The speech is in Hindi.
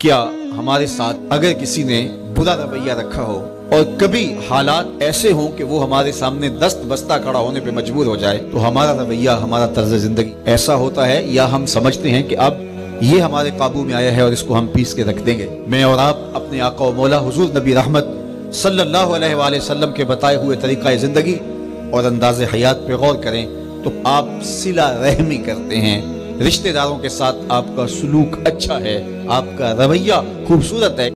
क्या हमारे साथ अगर किसी ने बुरा रवैया रखा हो और कभी हालात ऐसे हों कि वो हमारे सामने दस्त बस्ता खड़ा होने पे मजबूर हो जाए तो हमारा रवैया, हमारा तर्ज ज़िंदगी ऐसा होता है या हम समझते हैं कि अब ये हमारे काबू में आया है और इसको हम पीस के रख देंगे। मैं और आप अपने आका मौला हुजूर नबी रहमत वसल्लम के बताए हुए तरीका ज़िंदगी और अंदाज हयात पे गौर करें तो आप सिला रहमी करते हैं। रिश्तेदारों के साथ आपका सलूक अच्छा है आपका रवैया खूबसूरत है।